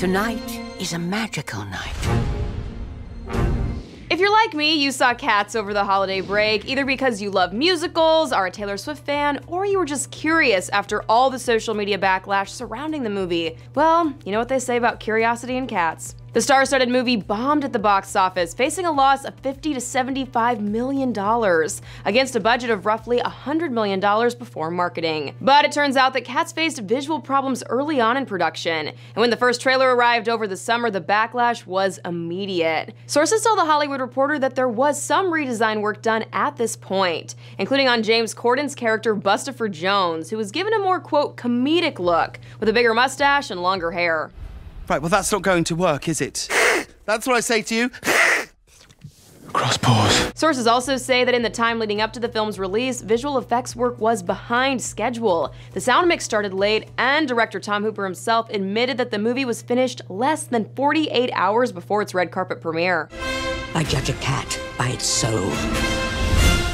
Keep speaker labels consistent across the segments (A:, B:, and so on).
A: Tonight is a magical night.
B: If you're like me, you saw Cats over the holiday break, either because you love musicals, are a Taylor Swift fan, or you were just curious after all the social media backlash surrounding the movie. Well, you know what they say about curiosity and cats. The star-studded movie bombed at the box office, facing a loss of 50 to 75 million dollars against a budget of roughly 100 million dollars before marketing. But it turns out that Cats faced visual problems early on in production, and when the first trailer arrived over the summer, the backlash was immediate. Sources tell the Hollywood Reporter that there was some redesign work done at this point, including on James Corden's character Bustopher Jones, who was given a more quote comedic look with a bigger mustache and longer hair.
C: Right, well, that's not going to work, is it? That's what I say to you.
D: Cross pause.
B: Sources also say that in the time leading up to the film's release, visual effects work was behind schedule. The sound mix started late, and director Tom Hooper himself admitted that the movie was finished less than 48 hours before its red carpet premiere.
A: I judge a cat by its soul.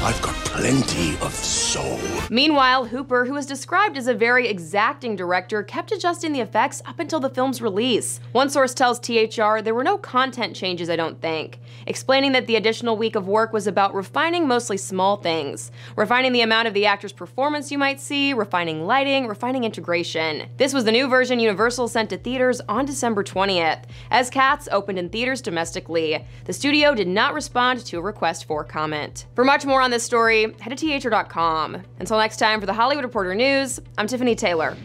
D: I've got plenty of soul.
B: Meanwhile, Hooper, who is described as a very exacting director, kept adjusting the effects up until the film's release. One source tells THR there were no content changes, I don't think, explaining that the additional week of work was about refining mostly small things. Refining the amount of the actor's performance you might see, refining lighting, refining integration. This was the new version Universal sent to theaters on December 20th, as Cats opened in theaters domestically. The studio did not respond to a request for comment. For much more on this story, head to thr.com. Until next time, for the Hollywood Reporter News, I'm Tiffany Taylor.